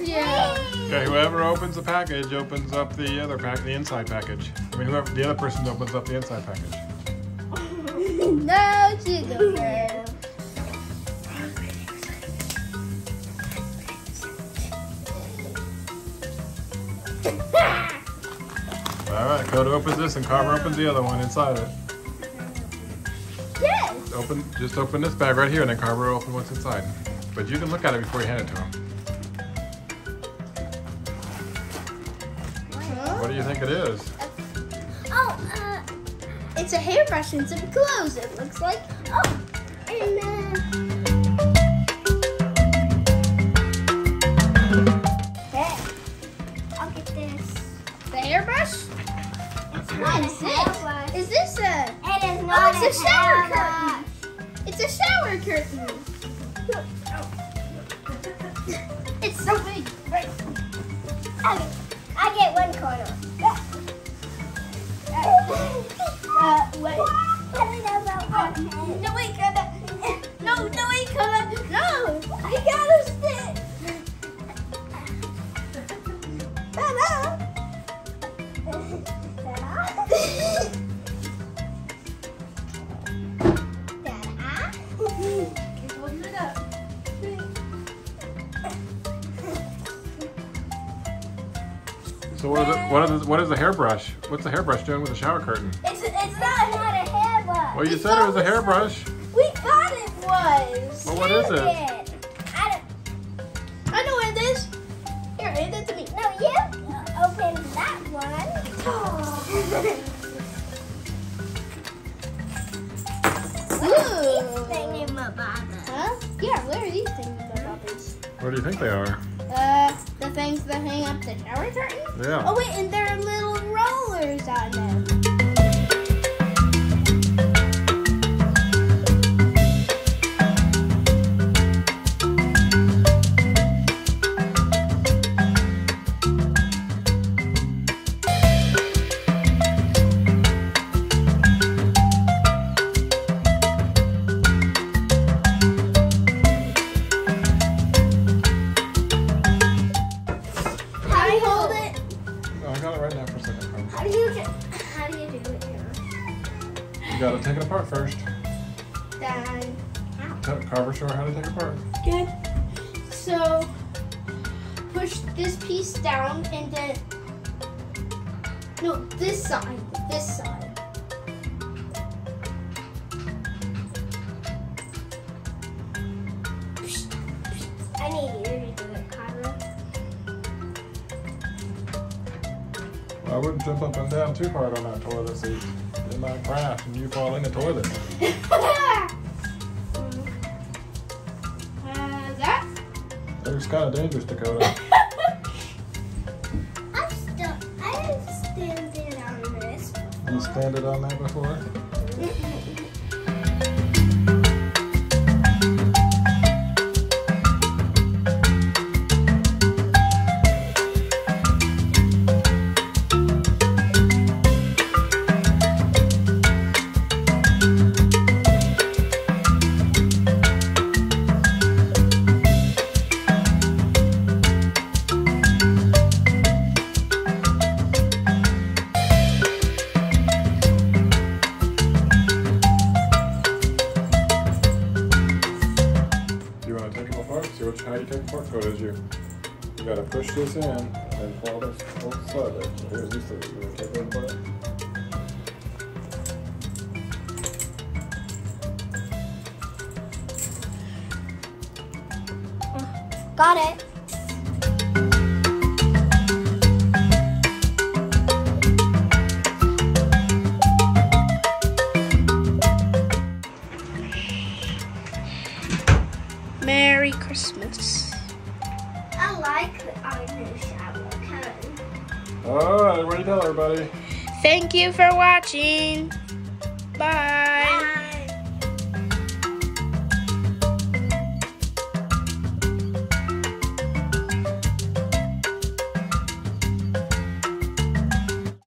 you. Okay, whoever opens the package opens up the other pack, the inside package. I mean, whoever the other person opens up the inside package. No, she doesn't. All right, Coda opens this and Carver opens the other one inside it. Yes. Open, just open this bag right here, and then Carver will open what's inside. But you can look at it before you hand it to him. What do you think it is? Oh, uh, it's a hairbrush and some clothes. It looks like. Oh, and uh. Hey, I'll get this. The hairbrush? What is this? Is this a? It is not Oh, not it's a shower hairbrush. curtain. It's a shower curtain. It's so big. Okay, I get one corner. Uh, wait. Tell me about one head. No, wait, Kana. No, So what is it? What is what is the hairbrush? What's the hairbrush doing with the shower curtain? It's, it's It's not. not a hairbrush. Well, you said it was a hairbrush. We thought it was. Well, what is it? I don't. I know what it is. Here, hand it to me. no, you open that one. Ooh. Thing in my bottle. Huh? Yeah, what are these things about? What do you think they are? The things that hang up the shower curtain? Yeah. Oh wait, and there are little rollers on them. You gotta take it apart first. Tell Carver show her how to take it apart. Good. So push this piece down and then no, this side. This side. I need you to do it. Well, I wouldn't jump up and down too hard on that toilet seat. It might crash and you fall in the toilet. uh, that. It's kind of dangerous, Dakota. I'm still, I'm standing on this. You standed on that before? Take apart code is you. You gotta push this in and pull this both sides. So here's these two. You want to take them apart? Got it. Alright, what do you tell everybody? Thank you for watching. Bye.